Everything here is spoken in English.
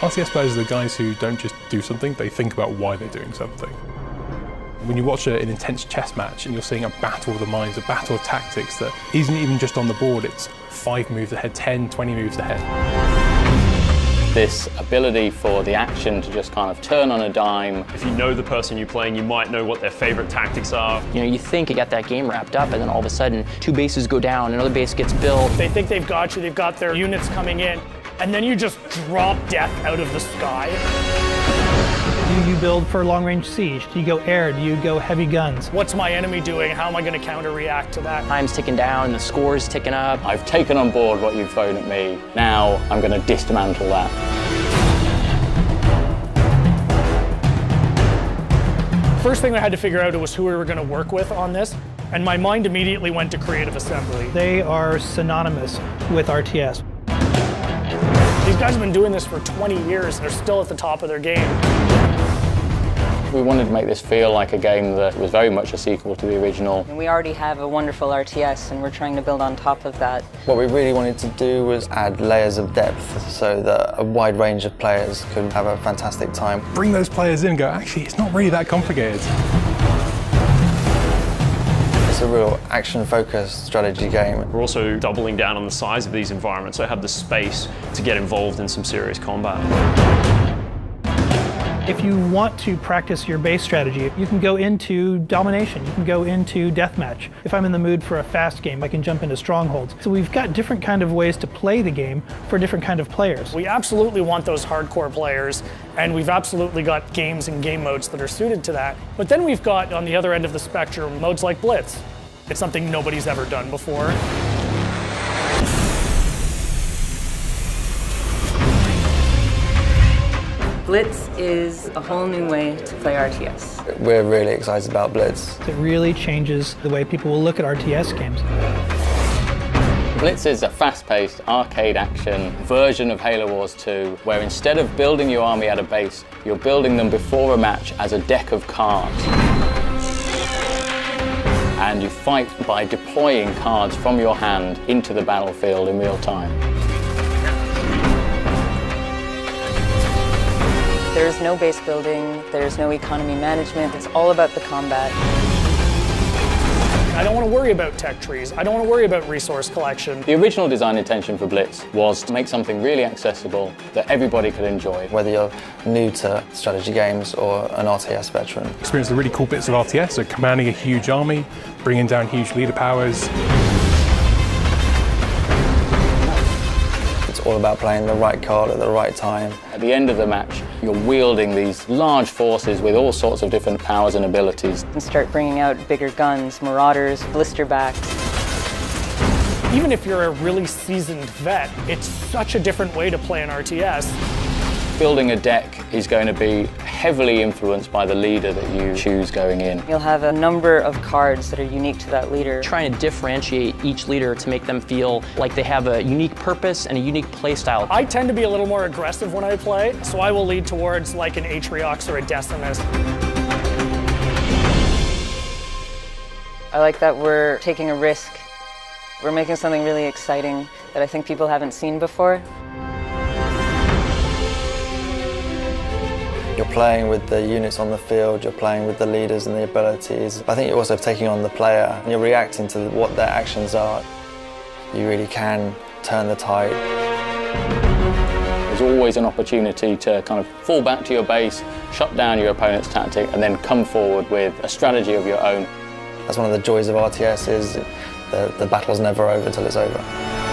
RTS players are the guys who don't just do something, they think about why they're doing something. When you watch an intense chess match and you're seeing a battle of the minds, a battle of tactics that isn't even just on the board, it's five moves ahead, 10, 20 moves ahead. This ability for the action to just kind of turn on a dime. If you know the person you're playing, you might know what their favorite tactics are. You know, you think you got that game wrapped up, and then all of a sudden, two bases go down, another base gets built. They think they've got you, they've got their units coming in, and then you just drop death out of the sky. Do you build for long range siege? Do you go air? Do you go heavy guns? What's my enemy doing? How am I going to counter react to that? Time's ticking down, the score's ticking up. I've taken on board what you've thrown at me. Now I'm going to dismantle that. First thing I had to figure out was who we were going to work with on this, and my mind immediately went to Creative Assembly. They are synonymous with RTS. These guys have been doing this for 20 years. And they're still at the top of their game. We wanted to make this feel like a game that was very much a sequel to the original. We already have a wonderful RTS and we're trying to build on top of that. What we really wanted to do was add layers of depth so that a wide range of players could have a fantastic time. Bring those players in and go, actually, it's not really that complicated. It's a real action-focused strategy game. We're also doubling down on the size of these environments, so I have the space to get involved in some serious combat. If you want to practice your base strategy, you can go into domination, you can go into deathmatch. If I'm in the mood for a fast game, I can jump into strongholds. So we've got different kind of ways to play the game for different kind of players. We absolutely want those hardcore players, and we've absolutely got games and game modes that are suited to that. But then we've got, on the other end of the spectrum, modes like Blitz. It's something nobody's ever done before. Blitz is a whole new way to play RTS. We're really excited about Blitz. It really changes the way people will look at RTS games. Blitz is a fast-paced arcade action version of Halo Wars 2 where instead of building your army at a base, you're building them before a match as a deck of cards. And you fight by deploying cards from your hand into the battlefield in real time. There's no base building, there's no economy management, it's all about the combat. I don't want to worry about tech trees. I don't want to worry about resource collection. The original design intention for Blitz was to make something really accessible that everybody could enjoy. Whether you're new to strategy games or an RTS veteran. Experience the really cool bits of RTS, so commanding a huge army, bringing down huge leader powers. It's all about playing the right card at the right time. At the end of the match, you're wielding these large forces with all sorts of different powers and abilities. And start bringing out bigger guns, marauders, blisterbacks. Even if you're a really seasoned vet, it's such a different way to play an RTS. Building a deck is going to be heavily influenced by the leader that you choose going in. You'll have a number of cards that are unique to that leader. Trying to differentiate each leader to make them feel like they have a unique purpose and a unique playstyle. I tend to be a little more aggressive when I play, so I will lead towards like an Atriox or a Decimus. I like that we're taking a risk. We're making something really exciting that I think people haven't seen before. You're playing with the units on the field, you're playing with the leaders and the abilities. I think you're also taking on the player and you're reacting to what their actions are. You really can turn the tide. There's always an opportunity to kind of fall back to your base, shut down your opponent's tactic, and then come forward with a strategy of your own. That's one of the joys of RTS is the, the battle's never over till it's over.